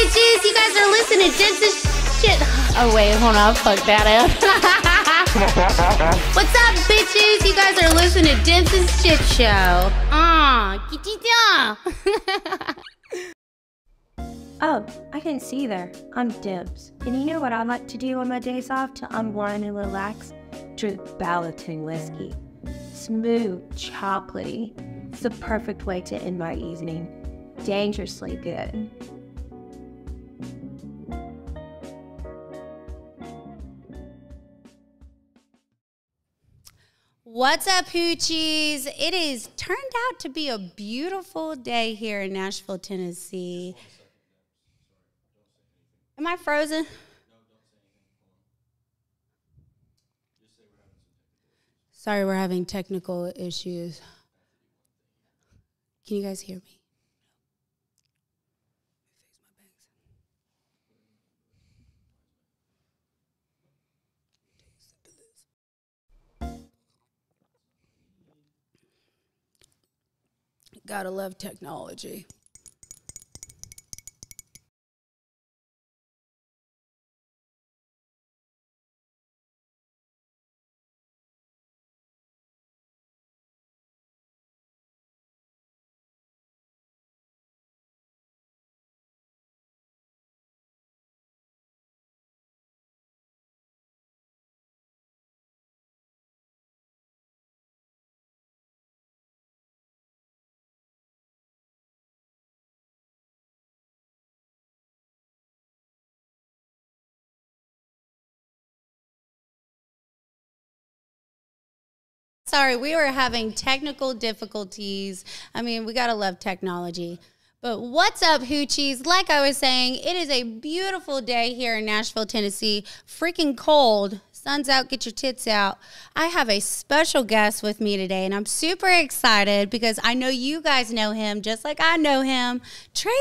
bitches? You guys are listening to Demps' shit. Oh, wait, hold on. Fuck that up. What's up, bitches? You guys are listening to Demps' shit show. Ah, Oh, I can see there. I'm Demps. And you know what I like to do on my days off to unwind and relax? Drink Balatin whiskey. Smooth, chocolatey. It's the perfect way to end my evening. Dangerously good. What's up, Hoochies? It is turned out to be a beautiful day here in Nashville, Tennessee. Am I frozen? Sorry, we're having technical issues. Can you guys hear me? Gotta love technology. Sorry, we were having technical difficulties. I mean, we gotta love technology. But what's up, Hoochies? Like I was saying, it is a beautiful day here in Nashville, Tennessee. Freaking cold. Sun's out, get your tits out. I have a special guest with me today, and I'm super excited because I know you guys know him just like I know him. Trey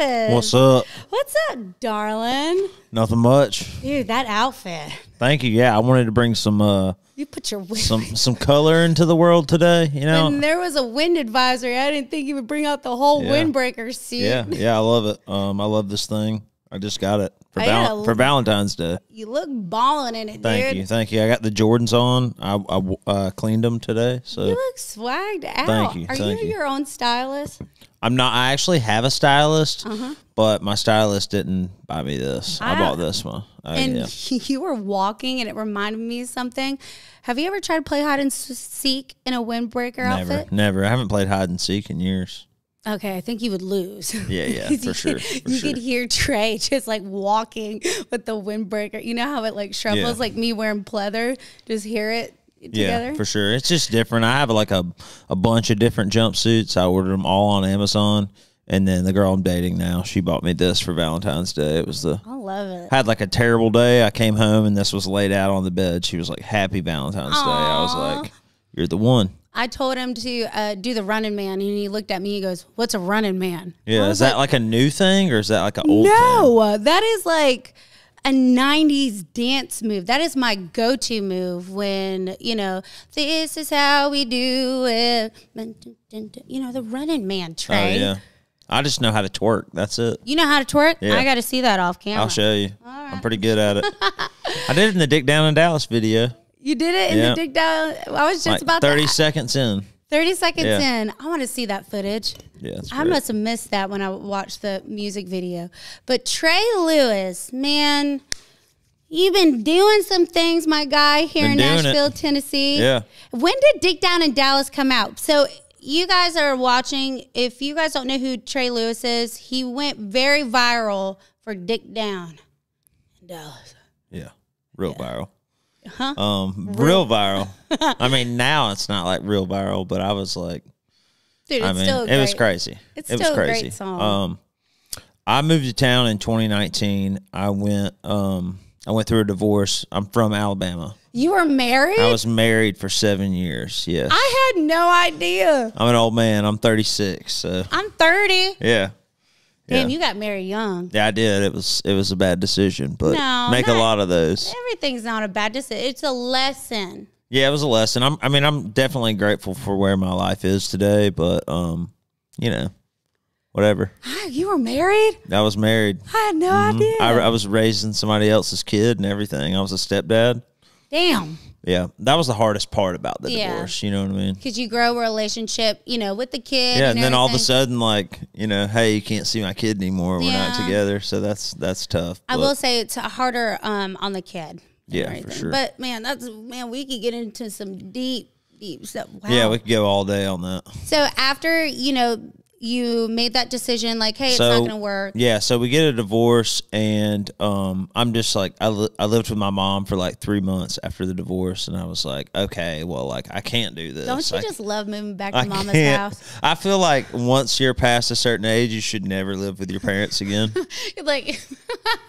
Lewis. What's up? What's up, darling? Nothing much. Dude, that outfit. Thank you. Yeah, I wanted to bring some uh You put your wig. some some color into the world today. You know. When there was a wind advisory, I didn't think you would bring out the whole Yeah. windbreaker suit. yeah, yeah, I love it. Um, I love this thing. I just got it for val- for Valentine's Day. You look balling in it, Thank dude. you, thank you. I got the Jordans on. I, I uh, cleaned them today, so You look swagged out. Thank you, Are thank you you. your own stylist? I'm not. I actually have a stylist, Uh-huh. but my stylist didn't buy me this. I, Ah. bought this one. Uh, And yeah. you were walking, and it reminded me of something. Have you ever tried to play hide and seek in a windbreaker Never, outfit? never. I haven't played hide and seek in years. Okay, I think you would lose. Yeah, yeah, for you, sure, for you sure. could hear Trey just like walking with the windbreaker. You know how it like shuffles, Yeah. like me wearing pleather. Just hear it together. Yeah, for sure. It's just different. I have like a, a bunch of different jumpsuits. I ordered them all on Amazon. And then the girl I'm dating now, she bought me this for Valentine's Day. It was the I love it. had like a terrible day. I came home and this was laid out on the bed. She was like, "Happy Valentine's Day." I was like, "You're the one." I told him to uh, do the running man, and he looked at me. He goes, "What's a running man?" Yeah, is that like a new thing or is that like an old thing? No, that is like a 90s dance move. That is my go to move when, you know, this is how we do it. You know, the running man, Oh yeah, I just know how to twerk. That's it. You know how to twerk? Yeah. I got to see that off camera. I'll show you. I'm pretty good at it. I did it in the Dick Down in Dallas video. You did it in Yeah. the Dick down. I was just Like about 30 to, seconds in. 30 seconds Yeah. in. I want to see that footage. Yeah, I must have missed that when I watched the music video. But Trey Lewis, man, you've been doing some things, my guy, here Been in doing it. Nashville, Tennessee. Yeah. When did Dick Down in Dallas come out? So you guys are watching. If you guys don't know who Trey Lewis is, he went very viral for Dick Down in Dallas. Yeah, real viral. Huh? Um, real, viral. I mean, now it's not like real viral, but I was like, Dude, it's I mean, it was crazy. It's it was great crazy. song. Um, I moved to town in 2019. I went, um, I went through a divorce. I'm from Alabama. You were married? I was married for seven years. Yes, I had no idea. I'm an old man. I'm 36. So I'm 30. yeah, Damn, Yeah. you got married young. yeah, I did. It was it was a bad decision, but No, make a lot of those. Everything's not a bad decision. It's a lesson. Yeah, it was a lesson. I'm, I mean, I'm definitely grateful for where my life is today, but um, you know, whatever. You were married? I was married. I had no idea. I, I was raising somebody else's kid and everything. I was a stepdad. Damn. Yeah, that was the hardest part about the Yeah. divorce. You know what I mean? Because you grow a relationship, you know, with the kid. Yeah, and then all of a sudden, like you know, hey, you can't see my kid anymore. We're not together, so that's that's tough. I But- will say it's harder um, on the kid. Yeah, for sure. But man, that's man, we could get into some deep, deep stuff. Wow. Yeah, we could go all day on that. so after you know you made that decision, like, hey, it's so not going to work. Yeah, so we get a divorce, and um, I'm just like I, li- I lived with my mom for like three months after the divorce, and I was like, okay, well, like I can't do this. Don't you I, just love moving back I to mama's can't- house? I feel like once you're past a certain age, you should never live with your parents again. Like,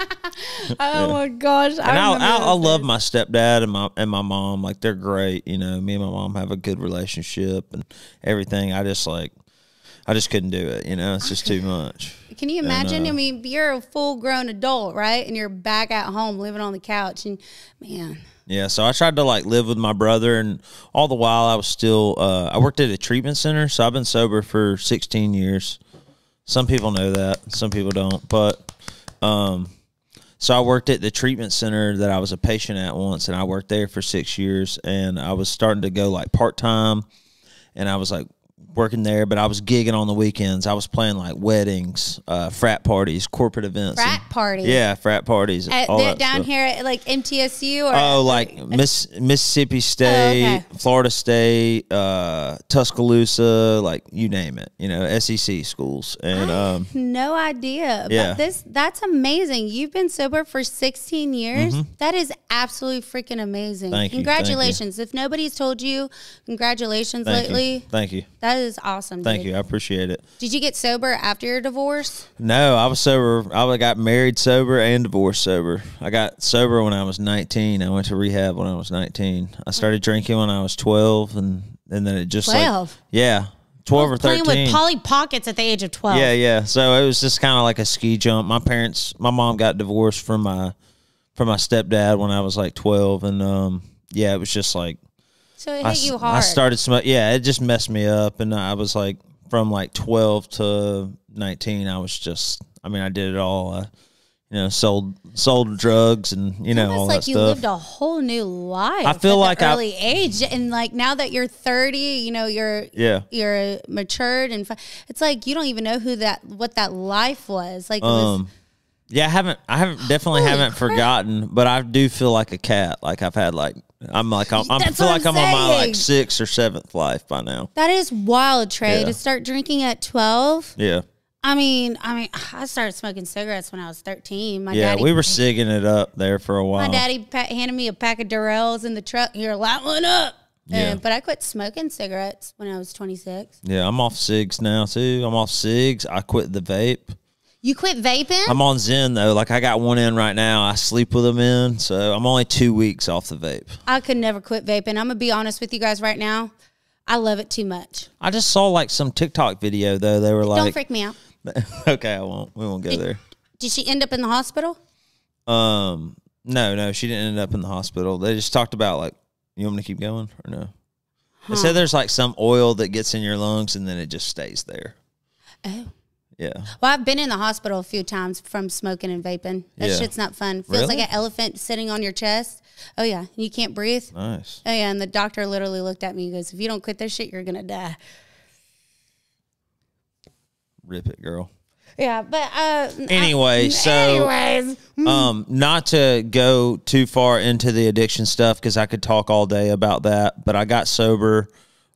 oh my gosh! and I, I, I love my stepdad and my and my mom. Like they're great. You know, me and my mom have a good relationship and everything. I just like, I just couldn't do it. You know, it's just too much. Can you imagine? uh, I mean, you're a full grown adult, right? And you're back at home living on the couch, and man, Yeah, so I tried to like live with my brother, and all the while I was still. Uh, I worked at a treatment center, so I've been sober for 16 years. Some people know that, some people don't. But um, so I worked at the treatment center that I was a patient at once, and I worked there for six years, and I was starting to go like part time, and I was like working there, but I was gigging on the weekends. I was playing like weddings, uh, frat parties, corporate events, and- frat party. yeah, frat parties, At, down stuff. here at like MTSU or Oh, like Miss Mississippi State, Oh, okay. Florida State, uh, Tuscaloosa, like you name it. You know, SEC schools, and um, no idea Yeah. this. That's amazing. You've been sober for 16 years. That is absolutely freaking amazing. Mm-hmm. Thank you, thank you. Congratulations. If nobody's told you, congratulations thank lately. you, thank you, That is awesome. thank dude. you. I appreciate it. Did you get sober after your divorce? No, I was sober. I got married sober and divorced sober. I got sober when I was 19. I went to rehab when I was 19. I started drinking when I was 12, and and then it just like 12? yeah, 12 or 13. Playing with Polly Pockets at the age of 12. Yeah, yeah. So it was just kind of like a ski jump. My parents, my mom got divorced from my from my stepdad when I was like twelve, and um, yeah, it was just like So it hit I, you I started smoking. Yeah, it just messed me up, and I was like from like twelve to nineteen, I was just. I mean, I did it all. I, you know, sold sold drugs and you know all Almost that like you stuff. lived a whole new life. I feel like the I- early age, and like now that you're 30, you know you're Yeah. you're matured, and it's like you don't even know who that what that life was. Like it was, Um, yeah, I haven't. I haven't definitely Holy haven't crap. forgotten, but I do feel like a cat. Like I've had like I'm like I'm, I That's feel what like I'm, I'm on my saying. like sixth or seventh life by now. that is wild, Trey. Yeah. To start drinking at 12. Yeah, I mean, I mean, I started smoking cigarettes when I was 13. My yeah, daddy, we were sigging it up there for a while. My daddy pa- handed me a pack of Dorals in the truck. Here, light one up. Yeah. And, but I quit smoking cigarettes when I was 26. Yeah, I'm off cigs now too. I'm off cigs. I quit the vape. You quit vaping? I'm on Zyn though. Like I got one in right now. I sleep with them in, so I'm only two weeks off the vape. I could never quit vaping. I'm gonna be honest with you guys right now. I love it too much. I just saw like some TikTok video though. They were like, Don't freak me out. okay, I won't. We won't go there. Did she end up in the hospital? Um, no, no, she didn't end up in the hospital. They just talked about like, you want me to keep going or no? They said there's like some oil that gets in your lungs and then it just stays there. Oh. Yeah. Well, I've been in the hospital a few times from smoking and vaping. That Yeah. shit's not fun. Feels Really? like an elephant sitting on your chest. Oh yeah, you can't breathe. Nice. Oh yeah, and the doctor literally looked at me and goes, "If you don't quit this shit, you're gonna die." Rip it, girl. Yeah, but uh, Anyway, I- so anyways, um, not to go too far into the addiction stuff because I could talk all day about that. But I got sober.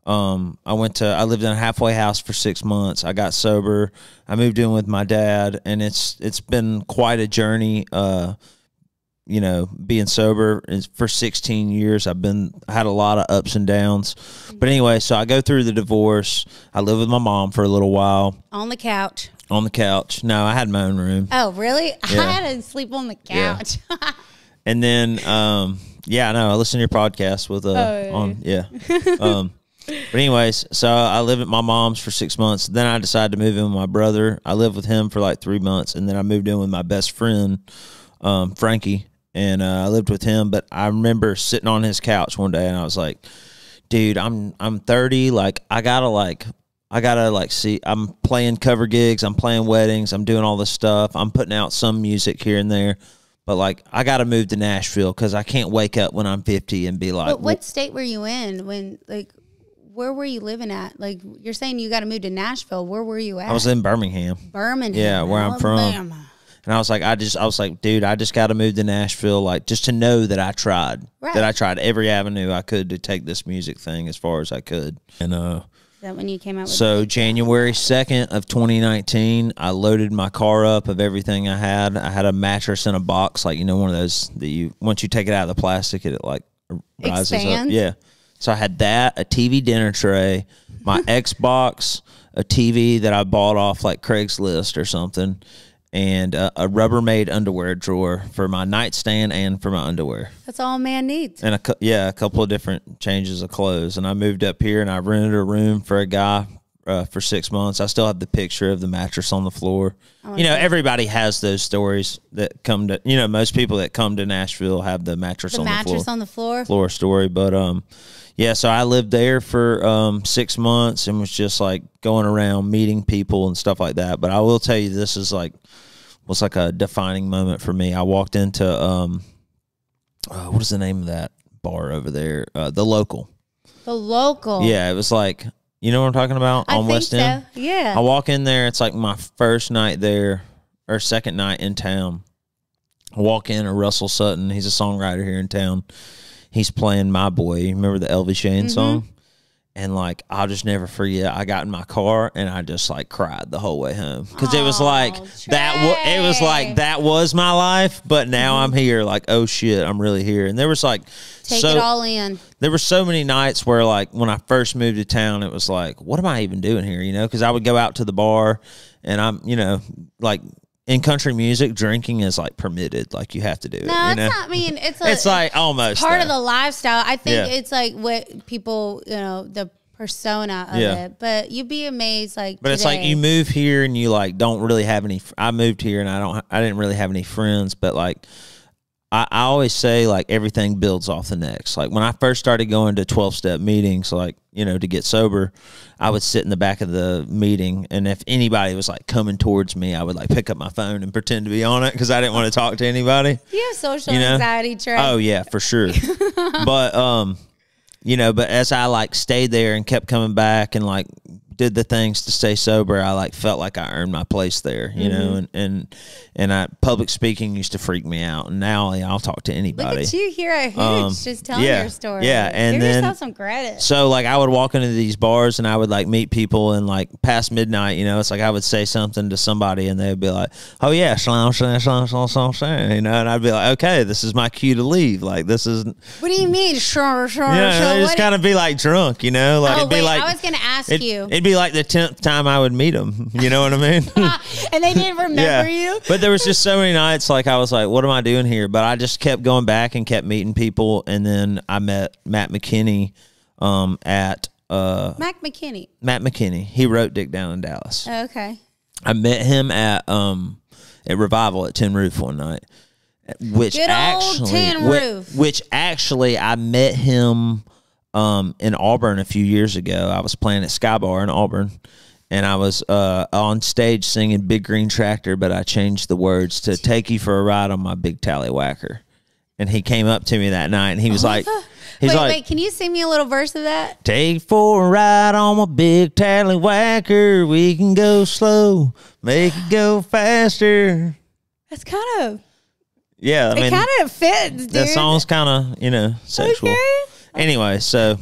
Um, I went to I lived in a halfway house for six months. I got sober. I moved in with my dad, and it's it's been quite a journey. Uh, you know, being sober is for 16 years. I've been had a lot of ups and downs. But anyway, so I go through the divorce. I live with my mom for a little while on the couch. on the couch. No, I had my own room. Oh, really? Yeah. I had to sleep on the Yeah. couch. And then, um, yeah, I know. I listen to your podcast with uh, Oh, on yeah. um, but anyways, so I lived at my mom's for six months. Then I decided to move in with my brother. I lived with him for like three months, and then I moved in with my best friend, um, Frankie, and uh, I lived with him. But I remember sitting on his couch one day, and I was like, "Dude, I'm I'm 30. Like, I gotta like." I gotta like see. I'm playing cover gigs. I'm playing weddings. I'm doing all this stuff. I'm putting out some music here and there. But like, I gotta move to Nashville because I can't wake up when I'm 50 and be like, But what state were you in when like where were you living at? Like you're saying you got to move to Nashville. Where were you at? I was in Birmingham. Birmingham. Yeah, where I'm from. And I was like, I just, I was like, dude, I just got to move to Nashville, like, just to know that I tried, Right. that I tried every avenue I could to take this music thing as far as I could. And uh, Is that when you came out with so January second of 2019, I loaded my car up of everything I had. I had a mattress in a box, like you know, one of those that you once you take it out of the plastic, it like rises up. Expands? Yeah. So I had that, a TV dinner tray, my Xbox, a TV that I bought off like Craigslist or something, and uh, a Rubbermaid underwear drawer for my nightstand and for my underwear That's all a man needs. and a yeah, a couple of different changes of clothes. And I moved up here and I rented a room for a guy uh, for six months. I still have the picture of the mattress on the floor. You know, everybody has those stories that come to you know most people that come to Nashville have the mattress The on the mattress on the floor. floor story. But um, yeah, so I lived there for um six months and was just like going around meeting people and stuff like that. But I will tell you, this is like was like a defining moment for me. I walked into um, uh, what is the name of that bar over there? Uh, the local. The local. Yeah, it was like you know what I'm talking about I on West so. End. Yeah. I walk in there. It's like my first night there, or second night in town. I walk in, and Russell Sutton. He's a songwriter here in town. He's playing "My Boy." You remember the Elvis Shane Mm-hmm. song? And like, I'll just never forget. I got in my car and I just like cried the whole way home because it was like that. wa- it was like that was my life, but now Mm-hmm. I'm here. Like, oh shit, I'm really here. And there was like, Take so it all in. there were so many nights where like when I first moved to town, it was like, what am I even doing here? You know, because I would go out to the bar, and I'm, you know, like in country music, drinking is like permitted, like you have to do it. No, you it's know? not. I mean, it's a, It's like almost part of the lifestyle. I think Yeah. it's like what people, you know, the persona of Yeah. it. But you'd be amazed, like. But it's like you move here and you like don't really have any. I moved here and I don't. I didn't really have any friends, but like. I, I always say like everything builds off the next. Like when I first started going to twelve step meetings, like you know to get sober, I would sit in the back of the meeting, and if anybody was like coming towards me, I would like pick up my phone and pretend to be on it because I didn't want to talk to anybody. You have social you know? anxiety, Trey. Oh yeah, for sure. but um, you know, but as I like stayed there and kept coming back and like did the things to stay sober, I like felt like I earned my place there. You know, Mm-hmm. and and and I public speaking used to freak me out, and now yeah, I'll talk to anybody. Look at you here at Hooche, Um, just telling yeah, your story. yeah, and Give then- yourself some credit. So like I would walk into these bars and I would like meet people and like past midnight, you know, it's like I would say something to somebody and they'd be like, "Oh yeah, slam slam slam slam slam slam," you know, and I'd be like, "Okay, this is my cue to leave. Like this is What do you mean? Sure, sure, Yeah, sure. just kind of be like drunk, you know. Like Oh, it'd be wait, like I was gonna ask it, you. It'd be like the tenth time I would meet him. You know what I mean? and they didn't remember you. But there was just so many nights like I was like, "What am I doing here?" But I just kept going back and kept meeting people, and then I met Matt McKinney um, at uh, Mac McKinney. Matt McKinney. He wrote Dick Down in Dallas. Okay. I met him at um at Revival at Tin Roof one night, which Good actually Tin whi- Roof. which actually I met him um in Auburn a few years ago. I was playing at Sky Bar in Auburn. And I was uh, on stage singing "Big Green Tractor," but I changed the words to "Take you for a ride on my big tallywhacker." And he came up to me that night, and he was like, "He's wait, like, wait. Can you sing me a little verse of that? Take for a ride on my big tallywhacker. We can go slow, make it go faster. That's kind of. Yeah, I It mean kind of fits, dude. that song's kind of you know sexual. Okay. Anyway, so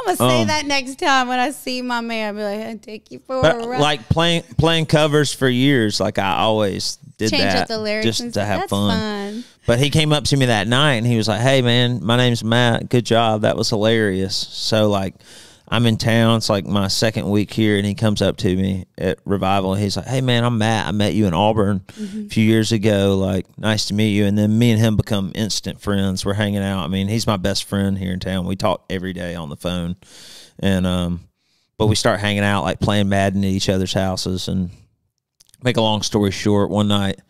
I'm gonna say um, that next time when I see my man. I'll be like, "I take you for a ride." like playing playing covers for years, like I always did Change that up the lyrics just to stuff. have That's fun. fun. But he came up to me that night and he was like, "Hey man, my name's Matt. Good job. That was hilarious." So like I'm in town. It's like my second week here, and he comes up to me at Revival. And he's like, "Hey man, I'm Matt. I met you in Auburn a few years ago. Like, nice to meet you." And then me and him become instant friends. We're hanging out. I mean, he's my best friend here in town. We talk every day on the phone, and um, but we start hanging out, like playing Madden at each other's houses. And make a long story short, one night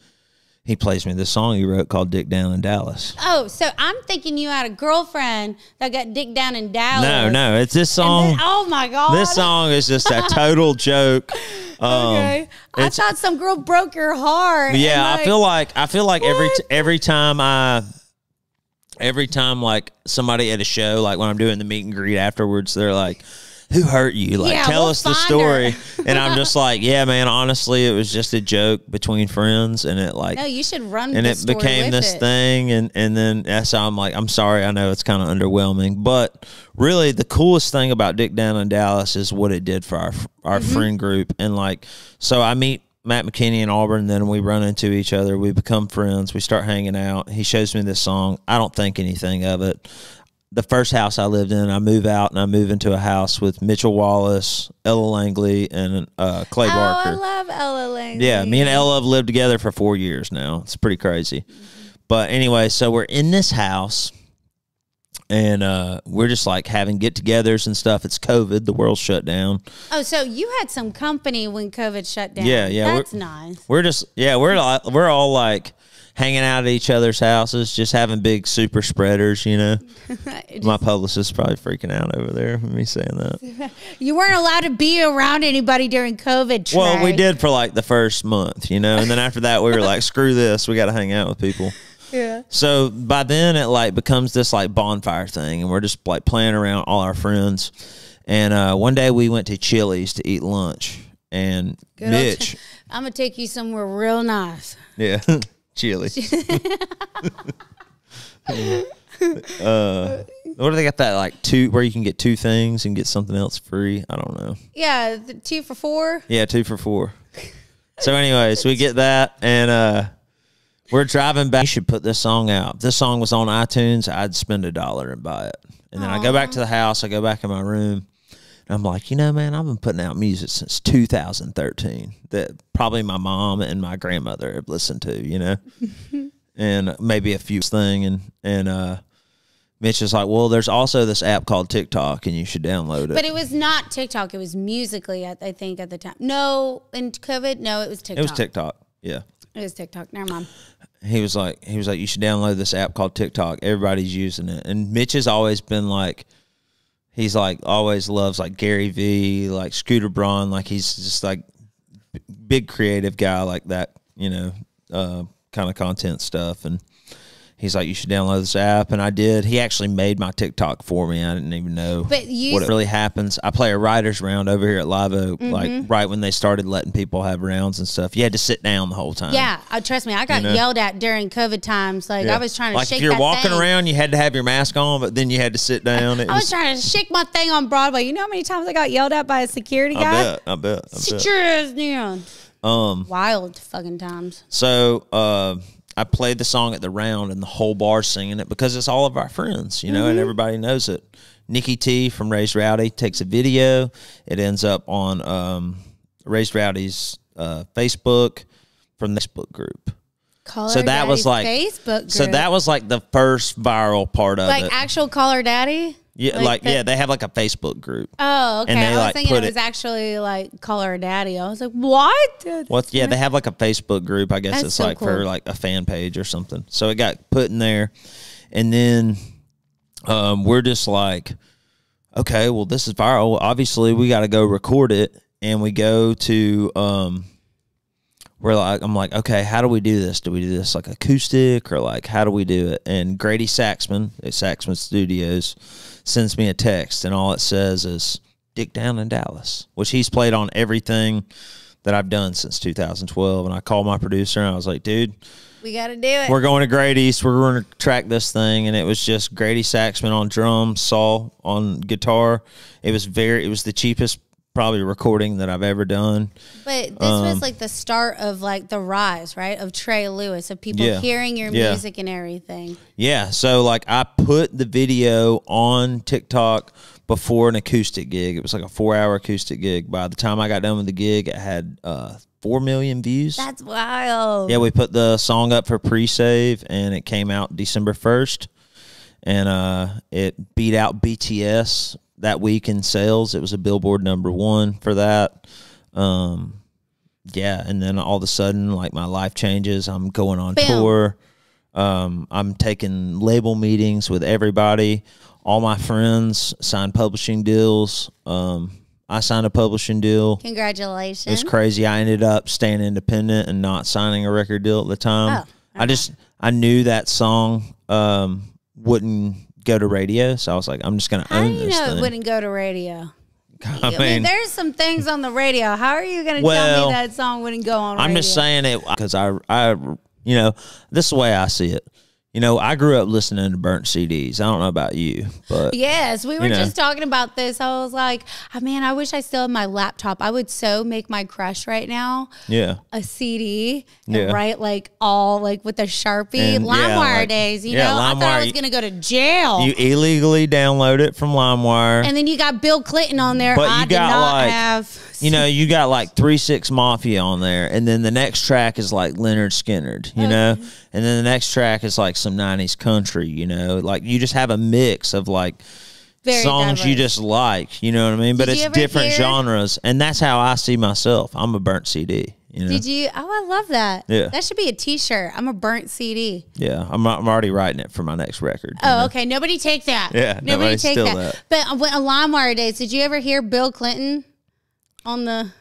he plays me this song he wrote called Dick Down in Dallas. Oh, so I'm thinking you had a girlfriend that got dick down in Dallas. No, no, it's this song. then- oh my god. This song is just a total joke. Um, Okay. I thought some girl broke your heart. Yeah, I feel like I feel like every every time I every time like somebody at a show like when I'm doing the meet and greet afterwards they're like who hurt you? Like Yeah, tell we'll us the story. and I'm just like yeah man honestly it was just a joke between friends and it like No, you should run. and it became this it. thing and and then that's how I'm like I'm sorry I know it's kind of underwhelming. But really the coolest thing about Dick Down in Dallas is what it did for our our Mm-hmm. friend group. And like so I meet Matt McKinney in Auburn then we run into each other. We become friends. We start hanging out. He shows me this song. I don't think anything of it the first house I lived in I move out and I move into a house with Mitchell Wallace Ella Langley and uh, Clay Oh, Barker I love Ella Langley. yeah, me and Ella have lived together for four years now. It's pretty crazy. But anyway, so we're in this house and uh, we're just like having get togethers and stuff. It's COVID, the world's shut down. Oh, so you had some company when COVID shut down. Yeah, yeah, we're- That's nice. We're just yeah, we're we're all like hanging out at each other's houses, just having big super spreaders, you know. My publicist's probably freaking out over there me saying that. You weren't allowed to be around anybody during COVID. Trey. Well, we did for like the first month, you know, and then after that we were like, screw this, we got to hang out with people. Yeah. So by then it like becomes this like bonfire thing, and we're just like playing around all our friends. And uh, one day we went to Chili's to eat lunch, and Good Mitch, I'm gonna take you somewhere real nice. yeah, Chili. uh, what do they got that like two where you can get two things and get something else free? I don't know. Yeah, the two for four. Yeah, two for four. So, anyways, we get that, and uh, we're driving back. You should put this song out. If this song was on iTunes, I'd spend a dollar and buy it. And then I go back to the house. I go back in my room. And I'm like, you know, man, I've been putting out music since 2013 that probably my mom and my grandmother have listened to, you know, and maybe a few thing. And and uh, Mitch is like, well, there's also this app called TikTok, and you should download it. But it was not TikTok. It was Musical.ly. I, I think at the time. No, in COVID, no, it was TikTok. it was TikTok, yeah. It was TikTok. Never mind. he was like he was like you should download this app called TikTok. Everybody's using it. And Mitch has always been like he's like always loves like Gary Vee, like Scooter Braun, like he's just like big creative guy like that, you know, uh kind of content stuff. And he's like you should download this app and I did. He actually made my TikTok for me. I didn't even know But you- what really happens. I play a writers round over here at Live Oak Mm-hmm. like right when they started letting people have rounds and stuff. You had to sit down the whole time. Yeah, uh, trust me, I got know? yelled at during COVID times. Like Yeah. I was trying to like shake if you're walking thing. around, you had to have your mask on, but then you had to sit down. It I was was, trying to shake my thing on Broadway. You know how many times I got yelled at by a security I guy? bet, I bet, I Sit bet. your ass down. Um, Wild fucking times. so uh, I played the song at the round, and the whole bar singing it because it's all of our friends, you know, Mm-hmm. and everybody knows it. Nikki T from Raised Rowdy takes a video. It ends up on um, Raised Rowdy's uh, Facebook from the Facebook group. Call So that was like Facebook group. So that was like the first viral part of like it. Like actual Call Her Daddy. Yeah, like, the- yeah, they have like a Facebook group. Oh, okay. And they, I was like, thinking put it was it- actually like Call Her Daddy. I was like, what? Well, yeah, they have like a Facebook group. I guess That's it's so like for like a fan page or something. So it got put in there, and then um, we're just like, okay, well, this is viral. Obviously, we got to go record it, and we go to. Um, we're like, I'm like, okay, how do we do this? Do we do this like acoustic or like how do we do it? And Grady Saxman at Saxman Studios sends me a text, and all it says is "Dick Down in Dallas," which he's played on everything that I've done since 2012. And I called my producer, and I was like, dude, We got to do it. we're going to Grady's. We're going to track this thing, and it was just Grady Saxman on drums, Saul on guitar. It was very, it was the cheapest probably recording that I've ever done. But this was like the start of like the rise, right? Of Trey Lewis, of people Yeah. hearing your Yeah. music and everything. Yeah, so like I put the video on TikTok before an acoustic gig. It was like a four hour acoustic gig. By the time I got done with the gig, it had uh, four million views. That's wild. yeah, we put the song up for pre save, and it came out December first, and uh, it beat out BTS that week in sales. It was a Billboard number one for that. Um, yeah, and then all of a sudden, like my life changes. I'm going on Bam. tour. Um, I'm taking label meetings with everybody. All my friends signed publishing deals. Um, I signed a publishing deal. It Congratulations. was crazy. I ended up staying independent and not signing a record deal at the time. Oh, I just I knew that song um, wouldn't go to radio, so I was like, I'm just gonna How do own you this know thing. it wouldn't go to radio? I mean, there's some things on the radio. How are you going to tell Well, me that song wouldn't go on I'm radio? just saying it because I, I, you know, this is the way I see it. You know, I grew up listening to burnt CDs. I don't know about you, but Yes, we were You know. just talking about this. I was like, oh, man, I wish I still had my laptop. I would so make my crush right now yeah, a CD and Yeah. write like all like with a Sharpie. And, yeah, LimeWire like- days, you yeah, know? I thought I was going to go to jail. you illegally download it from LimeWire. and then you got Bill Clinton on there. But I you did got, not like, have. you know, you got like three six mafia on there, and then the next track is like Lynyrd Skynyrd, you oh, know, and then the next track is like some '90s country, you know, like you just have a mix of like Very songs you just like, you know what I mean? But Did you it's different hear- genres, and that's how I see myself. I'm a burnt CD, you know. Did you? Oh, I love that. Yeah. That should be a T-shirt. I'm a burnt CD. yeah, I'm I'm already writing it for my next record. Oh, know? okay. Nobody take that. Yeah, nobody take that. that. But uh, when a LimeWire days, did you ever hear Bill Clinton on the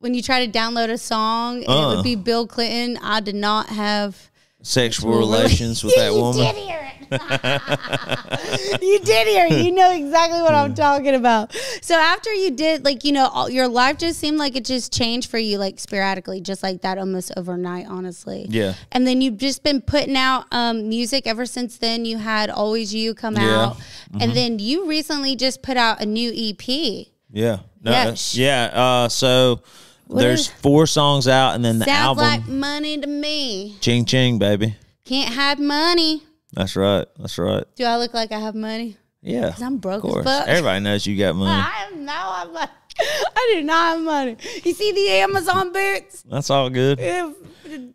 when you try to download a song and it Uh. would be Bill Clinton? I did not have Sexual relations with that you woman. did hear it. you did hear it. You know exactly what. I'm talking about. So after you did, like you know, all, your life just seemed like it just changed for you, like sporadically, just like that, almost overnight, honestly. Yeah. And then you've just been putting out um, music ever since then. You had Always You come Yeah. out, and then you recently just put out a new EP. Yeah. No, Yeah, uh, yeah. Uh, so there's is- four songs out, and then the Sounds album. like money to me. Ching Ching, baby. Can't have money. That's right. That's right. Do I look like I have money? Yeah. I'm broke as fuck. Everybody knows you got money. I am now I'm like, I do not have money. You see the Amazon boots? That's all good.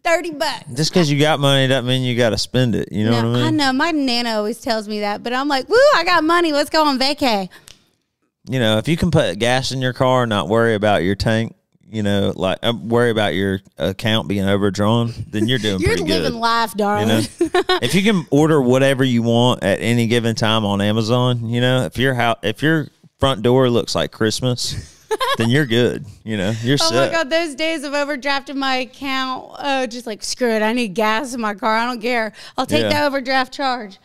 Thirty bucks. Just because you got money doesn't mean you got to spend it. You know No, what I I mean? know. My nana always tells me that, but I'm like, woo, I got money. Let's go on vacay. You know, if you can put gas in your car and not worry about your tank, you know, like uh, worry about your account being overdrawn, then you're doing You're pretty living good. life, You darling. know, if you can order whatever you want at any given time on Amazon, you know, if your house, if your front door looks like Christmas, then you're good. You know, you're Oh set. my god, those days of overdrafting my account, uh, just like screw it. I need gas in my car. I don't care. I'll take Yeah. the overdraft charge.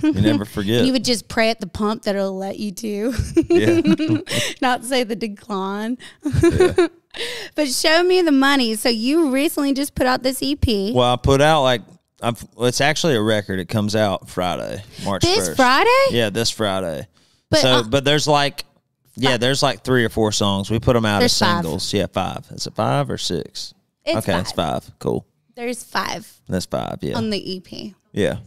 You never forget. You would just pray at the pump that it'll let you to, yeah. not say the decline. But show me the money. So you recently just put out this EP. Well, I put out like I've, well, it's actually a record. It comes out Friday, March this 1st. Friday? Yeah, this Friday. But, so, uh, but there's like, yeah, there's like three or four songs. We put them out as There's five. singles. Yeah, five. Is it five or six? It's okay, it's five. five. Cool. There's five That's five. Yeah, on the EP. yeah,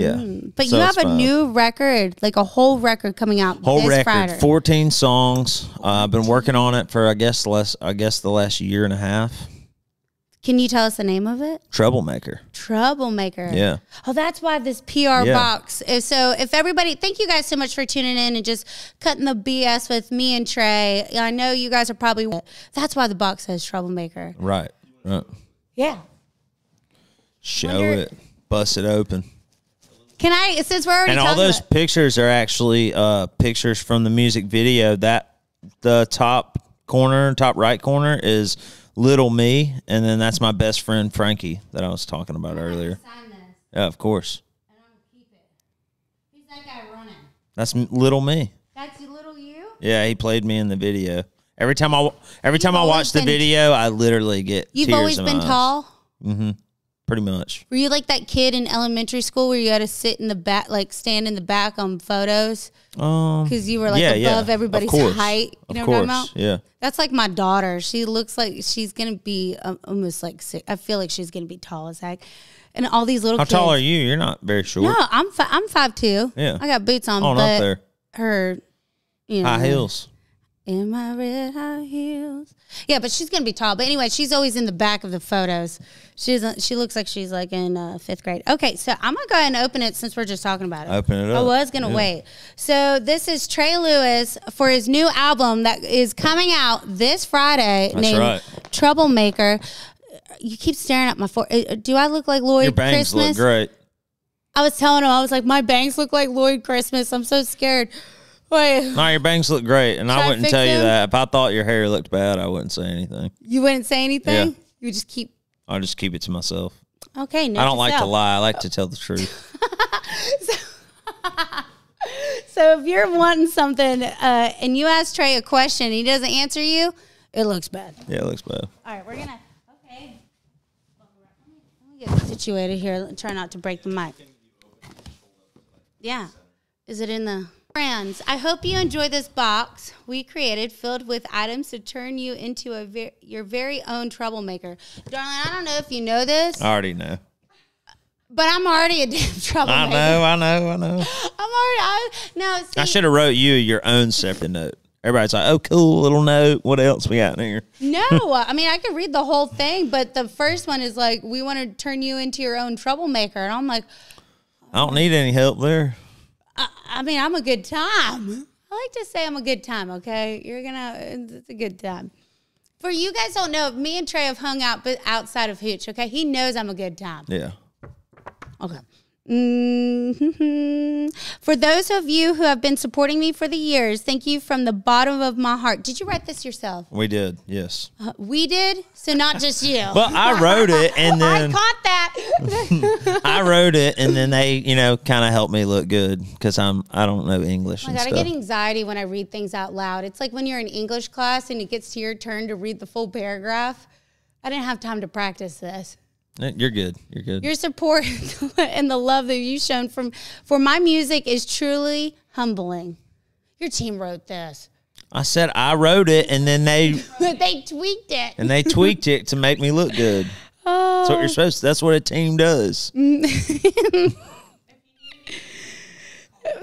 yeah. Mm. But So you have a five. new record, like a whole record coming out whole this record, Friday. 14 songs. Uh, I've been working on it for I guess less. I guess the last year and a half. Can you tell us the name of it? Troublemaker. Troublemaker. Yeah. Oh, that's why this PR Yeah. box is so. If everybody, thank you guys so much for tuning in and just cutting the BS with me and Trey. I know you guys are probably. That's why the box says Troublemaker. Right. Right. Yeah. Show Wonder- it. Bust it open. Can I? Since we're already and all those about- pictures are actually uh, pictures from the music video. That the top corner, top right corner is little me, and then that's my best friend Frankie that I was talking about earlier. Yeah, of course. and I'm keep it. Who's that guy running? That's little me. That's little you. Yeah, he played me in the video. Every time I every time I watch the video, I literally get You've always been my eyes. Pretty much. Were you like that kid in elementary school where you had to sit in the back, like stand in the back on photos Um, because you were like yeah, yeah, above everybody's of height? You of course, what I'm talking about? yeah. That's like my daughter. She looks like she's gonna be um, almost like six. I feel like she's gonna be tall as heck. And all these little How kids. tall are you? You're not very short. No, I'm fi- I'm five two. Yeah. I got boots on, On up there, her, you know, high heels. in my red high heels. Yeah, but she's gonna be tall. But anyway, she's always in the back of the photos She doesn't. She looks like she's like in uh, fifth grade. Okay, so I'm gonna go ahead and open it since we're just talking about it. Open it I was gonna Yeah. wait. So this is Trey Lewis for his new album that is coming out this Friday. That's named right. Troublemaker. You keep staring at my forehead. Do I look like Lloyd Your bangs Christmas? look great. I was telling him I was like, my bangs look like Lloyd Christmas. I'm so scared. Wait, No, your bangs look great, and Should I I wouldn't fix tell you that. If I thought your hair looked bad, I wouldn't say anything. you wouldn't say anything. Yeah. You would just keep. I'll just keep it to myself. Okay, I don't like to lie. I like to tell the truth. So if you're wanting something uh, and you ask Trey a question, and he doesn't answer you. It looks bad. Yeah, it looks bad. All right, we're gonna. Okay. Let me get situated here. And try not to break the mic. Yeah. Is it in the friends? I hope you enjoy this box we created, filled with items to turn you into a ver- your very own troublemaker. Darling, I don't know if you know this, I already know. but I'm already a damn troublemaker. I know. I know. I know. I'm already. I, no, see, I should have wrote you your own separate note. Everybody's like, "Oh, cool, little note. What else we got in here?" No, I mean I could read the whole thing, but the first one is like, "We want to turn you into your own troublemaker," and I'm like, I don't need any help there. I, I mean, I'm a good time. I like to say I'm a good time. Okay, you're gonna, it's a good time. For you guys don't know, me and Trey have hung out, but outside of Hooche. Okay, he knows I'm a good time. Yeah. Okay. Hmm For those of you who have been supporting me for the years, thank you from the bottom of my heart. Did you write this yourself? We did, yes. Uh, we did, so not just you. Well, I wrote it, and then I caught that. I wrote it, and then they, you know, kind of helped me look good because I'm I don't know English Oh my God, I get anxiety when I read things out loud. It's like when you're in English class and it gets to your turn to read the full paragraph. I didn't have time to practice this. Eh, You're good. You're good. Your support and the love that you've shown from for my music is truly humbling. Your team wrote this. I said I wrote it, and then they they tweaked it. and they tweaked it to make me look good. That's what you're supposed to. That's what a team does.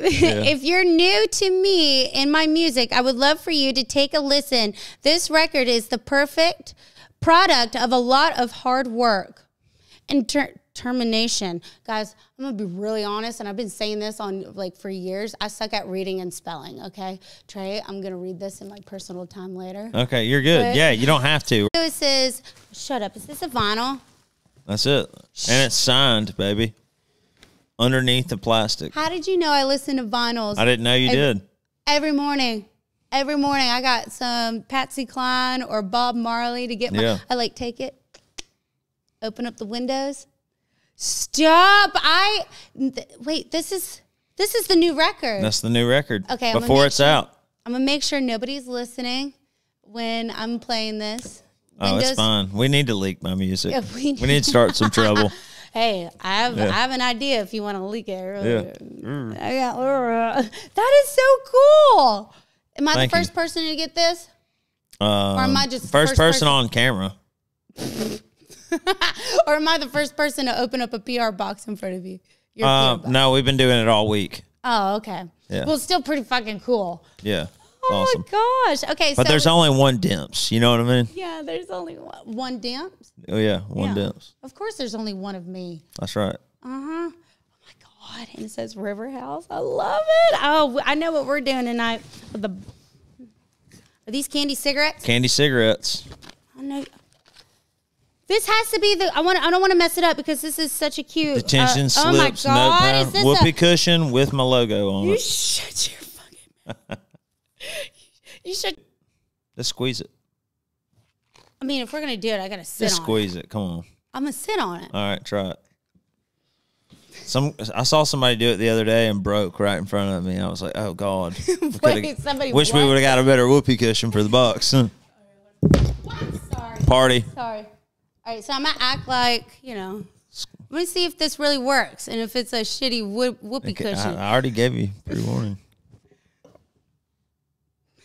If you're new to me and my music, I would love for you to take a listen. This record is the perfect product of a lot of hard work and ter- determination. Guys, I'm going to be really honest, and I've been saying this on like for years. I suck at reading and spelling, okay? Trey, I'm going to read this in my personal time later. Okay, you're good. But- Yeah, you don't have to. So it says, shut up. Is this a vinyl? That's it. And it's signed, baby. Underneath the plastic. How did you know I listen to vinyls? I didn't know you I- did. every morning. Every morning, I got some Patsy Cline or Bob Marley to get my. Yeah. I like take it, open up the windows. Stop! I th- wait. This is this is the new record. That's the new record. Okay, I'm Before it's sure- out. I'm gonna make sure nobody's listening when I'm playing this. Oh, it's fine. We need to leak my music. Yeah, we we need to start some trouble. Hey, I have Yeah. I have an idea if you want to leak it. Yeah. I got, that is so cool. Am I Thank the you. first person to get this? Um, am I just first, first person person? on camera? or am I the first person to open up a PR box in front of you? Um, no, we've been doing it all week. Oh, okay. Yeah. Well, it's still pretty fucking cool. Yeah, Oh awesome. my gosh. Okay, But so there's only one Demps. You know what I mean? yeah, there's only one, one Demps. Oh yeah, one Yeah. Demps. Of course, there's only one of me. That's right. Uh huh. Oh my god! And it says River House. I love it. Oh, I know what we're doing tonight with the. Are these candy cigarettes? Candy cigarettes. I know. This has to be the. I want. I don't want to mess it up because this is such a cute. uh, Detention oh my slips. god! notepad, Is this whoopee a? cushion with my logo on You it. shut your fucking. you should. Just squeeze it. I mean, if we're gonna do it, I gotta sit Just on it. squeeze it. Come on. I'm gonna sit on it. All right, try it. Some I saw somebody do it the other day and broke right in front of me. I was like, "Oh God!" Wait, somebody wish we would have got a better whoopee cushion for the box. Sorry. Party. Sorry. All right, so I'm gonna act like you know. Let me see if this really works and if it's a shitty whoop, whoopee Okay, cushion. I, I already gave you pre warning.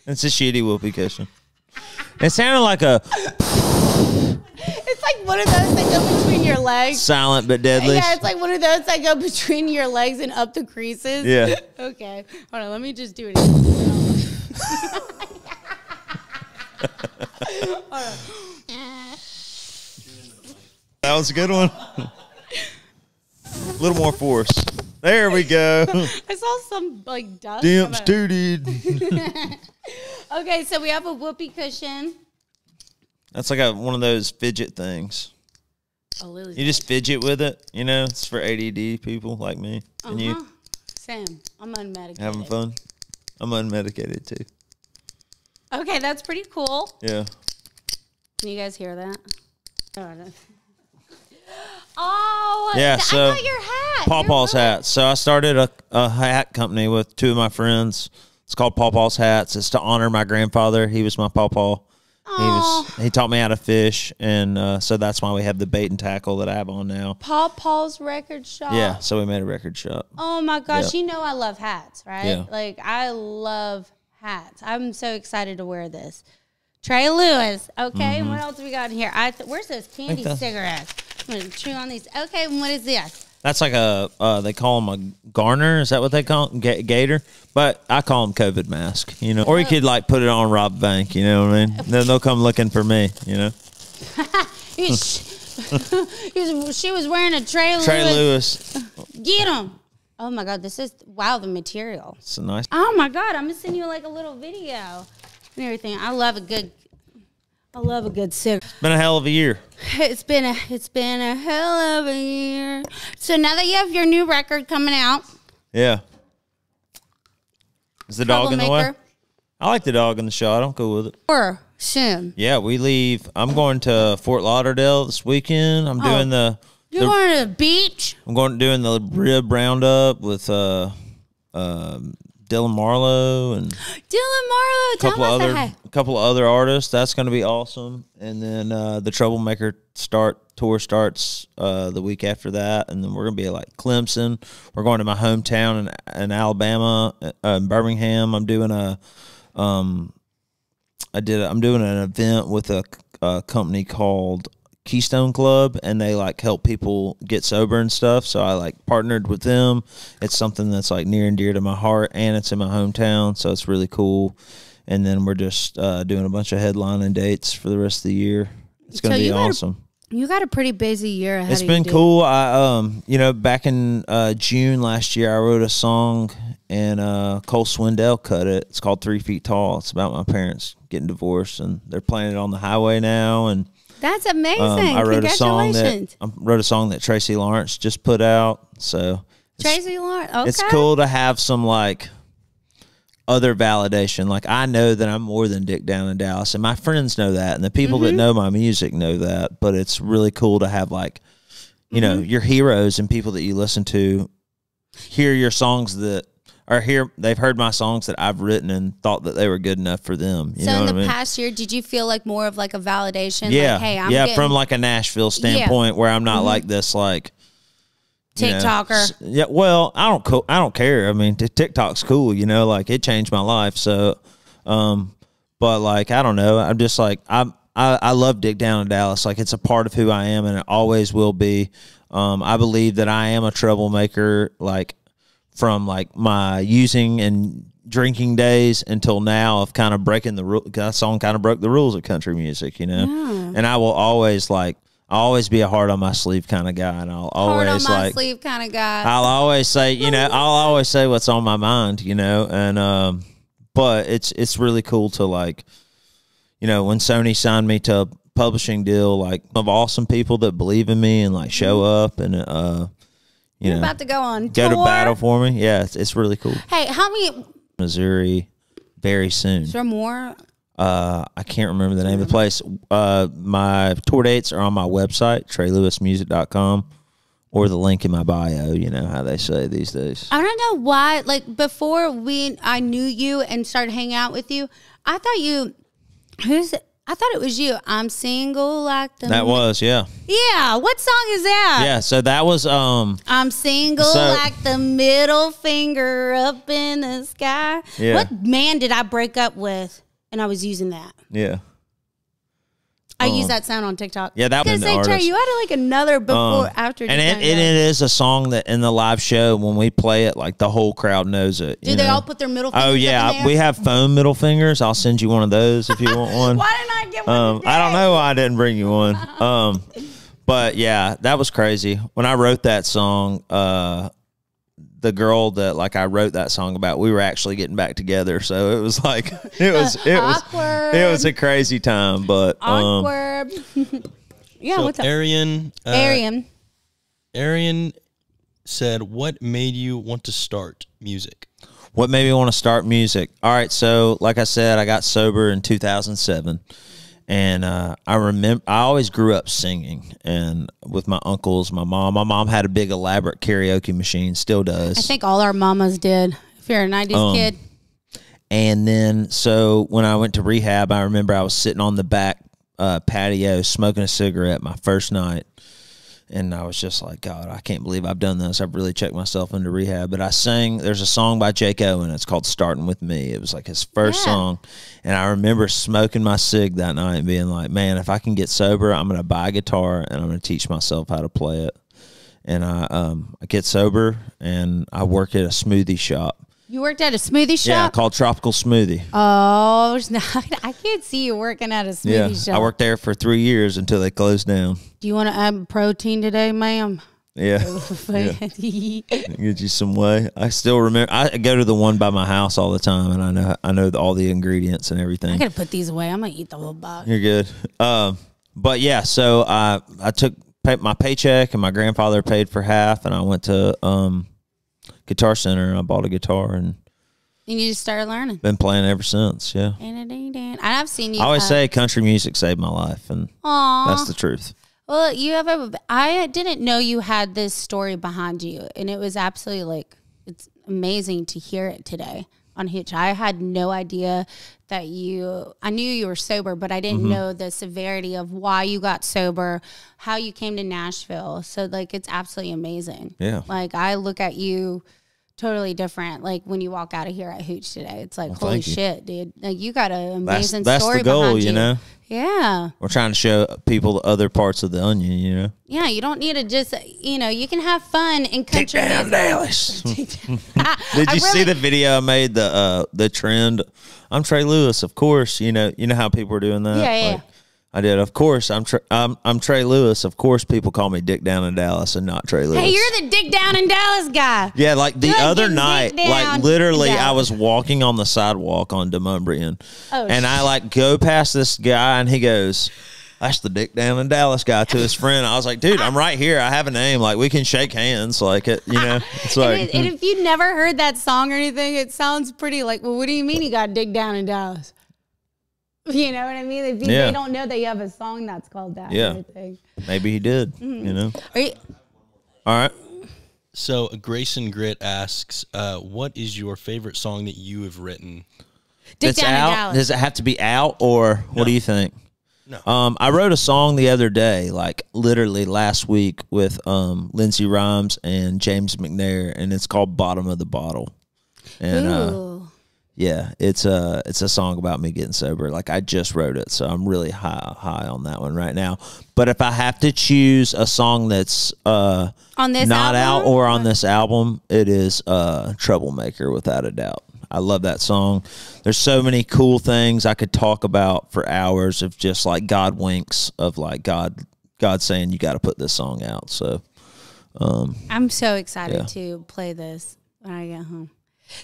It's a shitty whoopee cushion. It sounded like a It's like one of those that go between your legs. silent but deadly. Yeah, it's like one of those that go between your legs and up the creases. Yeah. Okay. Hold on. Let me just do it. That was a good one. A little more force. There we go. I saw some like dust. Demps tooted. Okay, so we have a whoopee cushion. That's like a, one of those fidget things. Oh, Lily's You just fidget with it. You know, it's for ADD people like me Uh-huh. you Sam, I'm unmedicated. having fun. I'm unmedicated too. Okay, that's pretty cool. Yeah. Can you guys hear that? Oh. Oh, Yeah, so I got your hat. Paw Paw's right. hats. So I started a, a hat company with two of my friends. It's called Paw Paw's Hats. It's to honor my grandfather. He was my Paw Paw. He was he taught me how to fish, and uh, so that's why we have the bait and tackle that I have on now. Paw Paw's record shop. Yeah, so we made a record shop. Oh my gosh, Yeah. you know I love hats, right? Yeah. Like I love hats. I'm so excited to wear this. Trey Lewis. Okay, and what else we got in here? I th- where's those candy cigarettes? I'm gonna chew on these. Okay, and what is this? That's like a uh, they call them a garner. Is that what they call them? Ga- gator? But I call them COVID mask. You know, or you could like put it on Rob Bank. You know what I mean? Then they'll come looking for me. You know, she was wearing a Trey, Trey Lewis. Lewis. Get him. Oh my God, this is wow the material. It's a nice. Oh my God, I'm gonna send you like a little video and everything. I love a good. I love a good cigarette. Been a hell of a year. It's been a it's been a hell of a year. So now that you have your new record coming out, Yeah. Is the dog in the way? I like the dog in the shot. I'm cool with it. or soon. Yeah, we leave. I'm going to Fort Lauderdale this weekend. I'm doing the, You're the going to the beach. I'm going doing the rib roundup with uh um Dylan Marlowe and Dylan Marlowe, a couple other a couple of other artists. That's going to be awesome. And then uh the Troublemaker start tour starts uh the week after that and then we're going to be at like Clemson. We're going to my hometown in, in Alabama uh, in Birmingham. I'm doing a um I did. I'm doing an event with a, a company called Keystone Club, and they like help people get sober and stuff. So I like partnered with them. It's something that's like near and dear to my heart, and it's in my hometown, so it's really cool. And then we're just uh, doing a bunch of headlining dates for the rest of the year. It's gonna So be awesome. You got a pretty busy year ahead It's of been cool. I um, you know, back in uh, June last year, I wrote a song, and uh, Cole Swindell cut it. It's called Three Feet Tall. It's about my parents getting divorced, and they're playing it on the highway now. And That's amazing. um, I wrote a song that I wrote a song that Tracy Lawrence just put out. So it's, Tracy Lawrence. Okay. it's cool to have some like other validation. Like I know that I'm more than Dick down in Dallas, and my friends know that, and the people Mm-hmm. that know my music know that. But it's really cool to have like, you know, Mm-hmm. your heroes and people that you listen to hear your songs that or hear they've heard my songs that I've written and thought that they were good enough for them. You So know in the I mean? past year, did you feel like more of like a validation? yeah, Like, hey, I'm yeah, getting from like a Nashville standpoint, where I'm not like this like you know, TikToker. yeah, well, I don't co- I don't care. I mean, t- TikTok's cool, you know, like it changed my life. So, um, but like I don't know, I'm just like I'm I I love Dick Down in Dallas. Like it's a part of who I am, and it always will be. Um, I believe that I am a troublemaker, like from like my using and drinking days until now of kind of breaking the rule. That song kind of broke the rules of country music, you know. And I will always like. I'll always be a hard on my sleeve kind of guy, and I'll Hard always on my like sleeve kind of guy. I'll always say, you know, I'll always say what's on my mind, you know, and um, but it's it's really cool to like, you know, when Sony signed me to a publishing deal, like of awesome people that believe in me and like show up and uh, you know, about to go on go to battle for me. Yeah, it's, it's really cool. Hey, how many? Missouri, very soon. Is there more? Uh, I can't remember the name of the place. Uh, my tour dates are on my website, treylewismusic.com, or the link in my bio. You know how they say these days. I don't know why. Like before we, I knew you and started hanging out with you. I thought you. Who's? I thought it was you. I'm single like the. That was, yeah. Yeah. What song is that? Yeah, so that was um I'm single So- like the middle finger up in the sky. Yeah. What man did I break up with? And I was using that. yeah. I Um, use that sound on TikTok. yeah, that was say, Trey, you had like another before Um, after. and it, it, it is a song that in the live show when we play it, like the whole crowd knows it. Do they know? all put their middle? Fingers Oh yeah, we have foam middle fingers. I'll send you one of those if you want one. Why didn't I get one? Um, I don't know why I didn't bring you one. Um, But yeah, that was crazy. When I wrote that song, uh, the girl that like I wrote that song about, we were actually getting back together. So it was like it was it was Awkward. it was a crazy time. But um, Awkward. yeah, so what's up? Arian, uh, Arian. Arian said, "What made you want to start music?" what made me want to start music? All right, so like I said, I got sober in 2007, and uh, I remember I always grew up singing, and with my uncles, my mom. My mom had a big elaborate karaoke machine, still does. I think all our mamas did. If you're a 90s Um, kid. And then, so when I went to rehab, I remember I was sitting on the back uh, patio smoking a cigarette my first night. And I was just like, God, I can't believe I've done this. I've really checked myself into rehab. But I sang, there's a song by Jake Owen. It's called Starting With Me. It was like his first Yeah. song. And I remember smoking my cig that night and being like, man, if I can get sober, I'm going to buy a guitar and I'm going to teach myself how to play it. And I, um, I get sober and I work at a smoothie shop. You worked at a smoothie shop? Yeah, called Tropical Smoothie. Oh, not, I can't see you working at a smoothie shop. I worked there for three years until they closed down. Do you want to add protein today, ma'am? Yeah, get you some whey. I still remember. I go to the one by my house all the time, and I know I know all the ingredients and everything. I gotta put these away. I'm gonna eat the whole box. You're good. Um, but yeah, so I I took my paycheck, and my grandfather paid for half, and I went to um, Guitar Center, and I bought a guitar, and And you just started learning. been playing ever since. Yeah, And I've seen you. I always uh, say country music saved my life, and Aw. that's the truth. Well, you have a. I didn't know you had this story behind you, and it was absolutely like it's amazing to hear it today on Hooche. I had no idea that you. I knew you were sober, but I didn't Mm-hmm. know the severity of why you got sober, how you came to Nashville. So like, it's absolutely amazing. Yeah. Like I look at you. Totally different. Like when you walk out of here at Hooche today, it's like, holy shit, dude! Like you got an amazing that's story the goal, behind you know. Yeah. We're trying to show people the other parts of the onion, you know. Yeah, you don't need to just you know you can have fun in country music. Dallas. I- Did you see the video I made? The uh, the trend. I'm Trey Lewis, of course. You know, you know how people are doing that. Yeah, yeah. I did. Of course, I'm Tre- I'm I'm Trey Lewis. Of course, people call me Dick down in Dallas and not Trey Lewis. Hey, you're the dick down in Dallas guy. yeah, like the other night, dick down like literally, I was walking on the sidewalk on Demonbreun, Oh, and I like go past this guy, and he goes, "That's the Dick down in Dallas guy." To his friend, I was like, "Dude, I'm right here. I have a name. Like we can shake hands. Like it, you know." It's And, like it- and if you never heard that song or anything, it sounds pretty like, well, what do you mean he got dick down in Dallas? You know what I mean? If you, Yeah. They don't know that you have a song that's called that. Yeah. or maybe he did. Mm-hmm. You know. Are you, All right. So Grayson Grit asks, uh, "What is your favorite song that you have written?" dick it's out. Does it have to be out, or what do you think? No. Um, I wrote a song the other day, like literally last week, with um Lindsay Rimes and James McNair, and it's called "Bottom of the Bottle." And uh, Ooh. Yeah, it's a it's a song about me getting sober. Like I just wrote it, so I'm really high high on that one right now. But if I have to choose a song that's uh On this not out album? or on this album, it is uh Troublemaker without a doubt. I love that song. There's so many cool things I could talk about for hours of just like God winks of like God God saying you got to put this song out. So I'm so excited Yeah. to play this when I get home.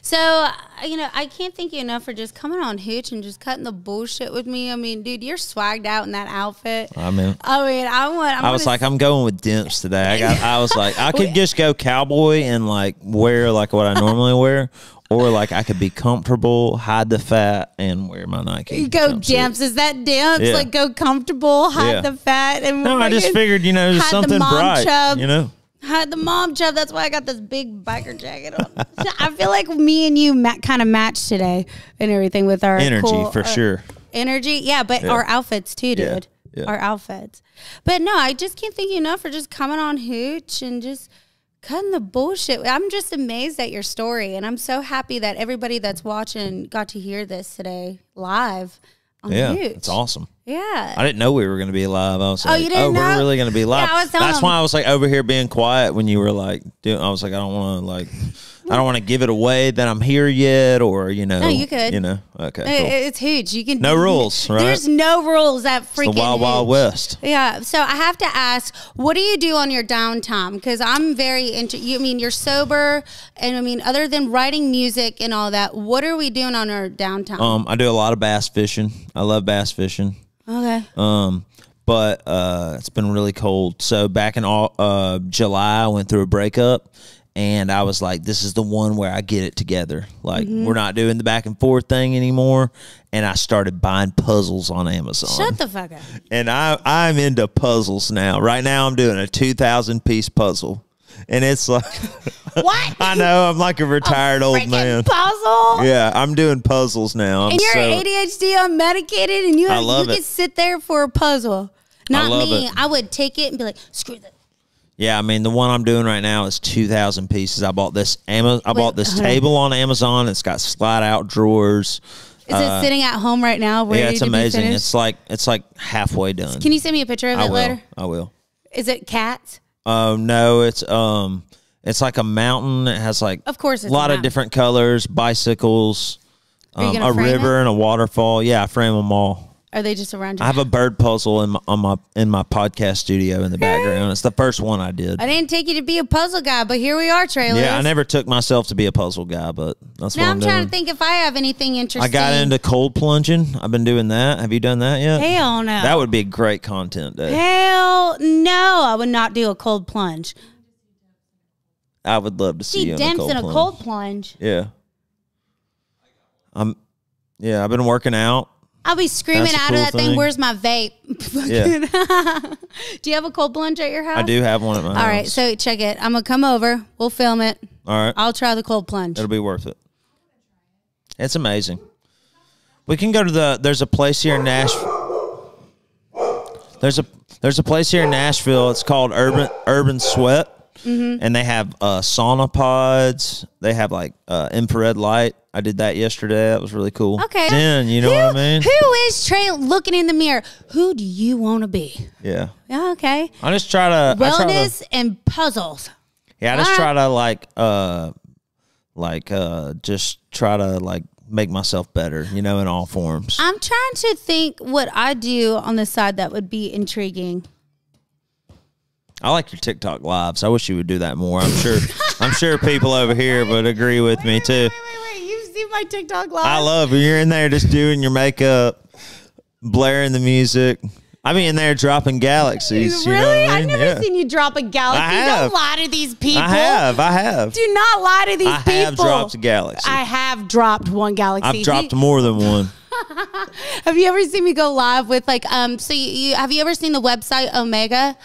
So, uh, you know, I can't thank you enough for just coming on Hooche and just cutting the bullshit with me. I mean, dude, you're swagged out in that outfit. I mean, I mean, I want. I'm I was like, I'm going with Demps today. I got. I was like, I could just go cowboy and like wear like what I normally wear, or like I could be comfortable, hide the fat, and wear my Nike. You go demps. Is that demps? Yeah. Like go comfortable, hide Yeah. the fat, and No, I just figured, you know, something bright. chub. You know, the mom chub. That's why I got this big biker jacket on. I feel like me and you ma- kind of match today and everything with our energy cool, for uh, sure. Energy, yeah, but our outfits too, Yeah, dude. yeah. Our outfits. But no, I just can't thank you enough for just coming on Hooche and just cutting the bullshit. I'm just amazed at your story, and I'm so happy that everybody that's watching got to hear this today live on Yeah, Hooche. it's awesome. Yeah. I didn't know we were going to be live. I was Oh, like, you didn't oh, know? we're really going to be live. Yeah, I was telling That's why I was like over here being quiet when you were like, doing, I was like, I don't want to like, I don't want to give it away that I'm here yet, or you know, No, you could. you know, okay, cool. It's huge. You can No rules, right? There's no rules at It's freaking the Wild Wild West. Yeah. So I have to ask, what do you do on your downtime? Because I'm very into. You I mean you're sober, and I mean other than writing music and all that, what are we doing on our downtime? Um, I do a lot of bass fishing. I love bass fishing. Okay. Um, but uh, it's been really cold. So back in all, uh, July, I went through a breakup, and I was like, "This is the one where I get it together. Like Mm-hmm. we're not doing the back and forth thing anymore." And I started buying puzzles on Amazon. Shut the fuck up. and I I'm into puzzles now. Right now, I'm doing a two thousand piece puzzle, and it's like What? I know I'm like a retired old man. puzzle. Yeah, I'm doing puzzles now. I'm And you're so, ADHD unmedicated, and you I have, you it. can sit there for a puzzle. Not love me. it. I would take it and be like, screw that. Yeah, I mean the one I'm doing right now is two thousand pieces. I bought this Ama- I bought this table on Amazon. It's got slide out drawers. Is it sitting at home right now? Ready Uh, yeah, it's amazing. It's like it's like halfway done. Can you send me a picture of I it will. later? I will. Is it cats? Oh no, it's um, it's like a mountain. It has like Of course a lot of different colors, bicycles, um, a river, it? and a waterfall. Yeah, I frame them all. Are they just around you? I have a bird puzzle in my, on my in my podcast studio in the background. It's the first one I did. I didn't take you to be a puzzle guy, but here we are, trailers. Yeah, I never took myself to be a puzzle guy, but that's Now what I'm, I'm, trying doing. to think if I have anything interesting. I got into cold plunging. I've been doing that. Have you done that yet? Hell no. That would be great content day. Hell no, I would not do a cold plunge. I would love to see, See you in a cold in a plunge. cold plunge. Yeah. I'm. Yeah, I've been working out. I'll be screaming out cool of that thing. thing. Where's my vape? Yeah, do you have a cold plunge at your house? I do have one at my house. All right, so check it. I'm gonna come over. We'll film it. All right, I'll try the cold plunge. it'll be worth it. It's amazing. We can go to the. There's a place here in Nashville. There's a there's a place here in Nashville. It's called Urban Urban Sweat, Mm-hmm. and they have uh, sauna pods. They have like uh, infrared light. I did that yesterday. That was really cool. Okay. Then you know who, what I mean? Who is Trey looking in the mirror? Who do you want to be? Yeah. Yeah, okay. I just try to. I try to- Wellness and puzzles. Yeah, I just All try to like uh like uh just try to like make myself better, you know, in all forms. I'm trying to think what I do on the side that would be intriguing. I like your TikTok lives. I wish you would do that more. I'm sure I'm sure people over here would agree with me too. wait, wait. wait! You've seen my TikTok live? I love you're in there just doing your makeup, blaring the music. I be in there dropping galaxies. You know Really? I I've mean? never Yeah. seen you drop a galaxy. I have. Don't lie to these people. I have, I have. Do not lie to these I people. I have dropped a galaxy. I have dropped one galaxy. I've dropped more than one. Have you ever seen me go live with like um? So you, you have you ever seen the website Omegle?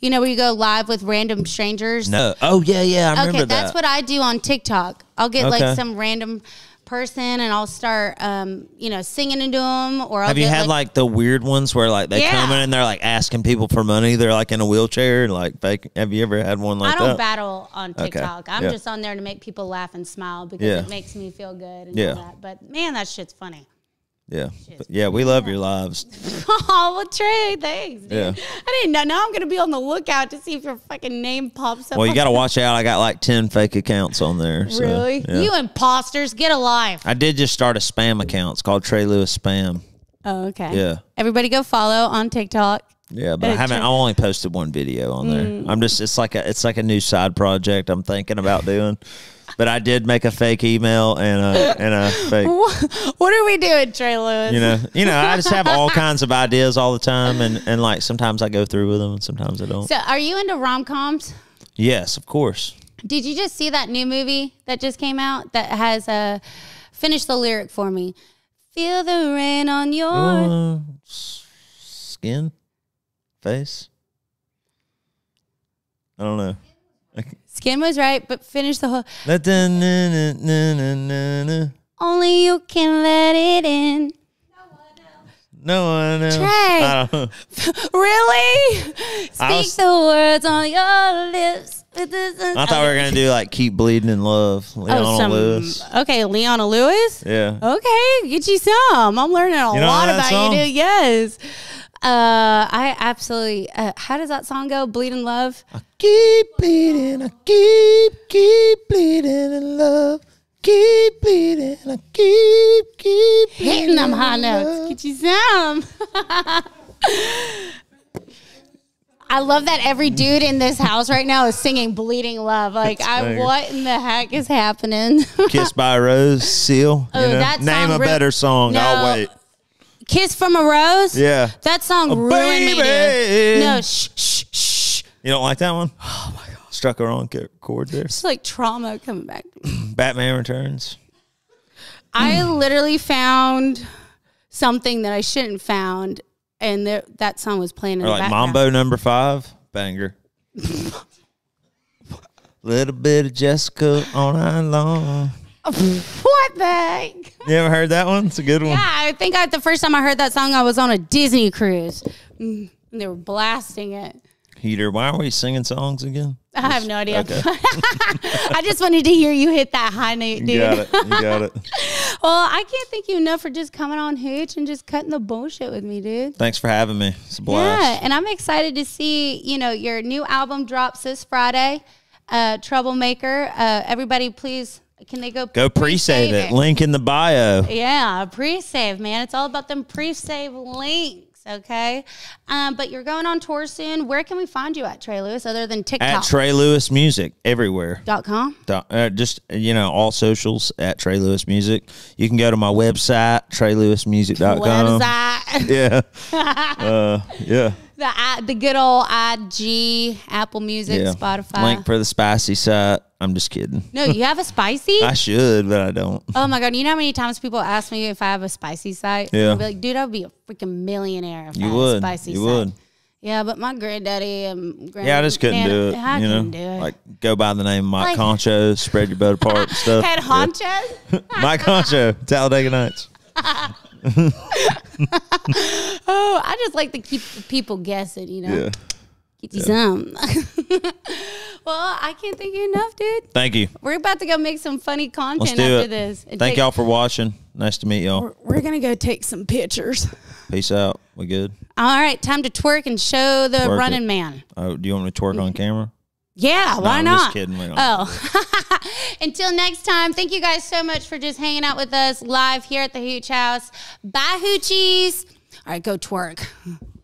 You know where you go live with random strangers. No. Oh yeah, yeah. I remember okay, that. that's what I do on TikTok. I'll get Okay. like some random person and I'll start um you know singing into them or I'll Have you had like, the weird ones where like they Yeah. come in and they're like asking people for money? They're like in a wheelchair and like fake. Have you ever had one like I don't that? battle on Okay. TikTok. I'm Yeah. just on there to make people laugh and smile because Yeah. it makes me feel good and Yeah. all that. But man, that shit's funny. Yeah, yeah. We love your lives. Oh, well, Trey, thanks. Dude. Yeah. I didn't know. Now I'm gonna be on the lookout to see if your fucking name pops up. Well, you got to watch out. I got like ten fake accounts on there. so, really. yeah. You imposters, get a life. I did just start a spam account. It's called Trey Lewis Spam. Oh, okay. Yeah. Everybody go follow on TikTok. Yeah, but I haven't. I only posted one video on there. Mm. I'm just. It's like a. It's like a new side project I'm thinking about doing. But I did make a fake email and a and a fake. what are we doing, Trey Lewis? You know, you know. I just have all kinds of ideas all the time, and and like sometimes I go through with them, and sometimes I don't. So, are you into rom coms? Yes, of course. Did you just see that new movie that just came out that has a? finish the lyric for me. Feel the rain on your. Uh, skin, face. I don't know. Skin was right, but finish the whole. Na- na- na- na- na- na- na. Only you can let it in. No one else. Trey. I don't know. really? Speak was- the words on your lips. I thought we were gonna do like "Keep Bleeding in Love." Oh, Leona Oh, some, Lewis. Okay, Leona Lewis. Yeah. Okay, get you some. I'm learning a You know lot about song? you, dude. Yes. Uh, I absolutely. Uh, how does that song go? Bleed in love. Keep bleeding, I keep, keep bleeding in love. Keep bleeding, I keep, keep Hitting them high notes. love. Get you some. I love that every dude in this house right now is singing "Bleeding Love." Like, I, what in the heck is happening? Kissed by a Rose, Seal. Oh, you know? that Name a better song. No. I'll wait. "Kiss from a Rose." Yeah. that song Oh, ruined me. Dude. No, shh, shh, shh. You don't like that one? Oh my god. Struck a wrong chord there. It's like trauma coming back. Batman Returns. I literally found something that I shouldn't found, and there, that song was playing in Or the like background. Mambo number five. Banger. Little bit of Jessica all night long. What the heck? You ever heard that one? It's a good one. Yeah, I think I, the first time I heard that song, I was on a Disney cruise. Mm, and they were blasting it. Heater, why are we singing songs again? I have no idea. Okay. I just wanted to hear you hit that high note, dude. You got it. You got it. Well, I can't thank you enough for just coming on Hooche and just cutting the bullshit with me, dude. Thanks for having me. It's a Yeah, blast. and I'm excited to see, you know, your new album drops this Friday, uh, Troublemaker. Uh, everybody, please, can they go Go pre-save it. Link in the bio. Yeah, pre-save, man. It's all about them pre-save links, okay? Um, but you're going on tour soon. Where can we find you at, Trey Lewis, other than At TikTok? Trey Lewis Music everywhere. dot com. Uh, just you know all socials at Trey Lewis Music. You can go to my website treylewismusic.com. Website. Yeah. uh, yeah. The the good old IG, Apple Music, Yeah. Spotify. Link for the spicy site. I'm just kidding. no, you have a spicy? I should, but I don't. Oh my god! You know how many times people ask me if I have a spicy site? Yeah. I'd be like, dude, I'd be a freaking millionaire if I You had a would. spicy You site. would. Yeah, but my granddaddy and grand Yeah, I just couldn't do it. I you know, couldn't do it. like go by the name Mike Like- Concho, spread your butt apart and stuff. Head Yeah. honcho. Mike Honcho, Talladega Nights. Oh, I just like to keep people guessing. You know, Yeah. get you some. well, I can't thank you enough, dude. Thank you. We're about to go make some funny content after it. this. Thank take- y'all for watching. Nice to meet y'all. We're, we're gonna go take some pictures. Peace out. We good? All right, time to twerk and show the Twerk running it. man. Oh, do you want me to twerk on camera? Yeah, why I'm not? just kidding. We don't. Oh, until next time, thank you guys so much for just hanging out with us live here at the Hooche House. Bye, Hoochies. All right, go twerk.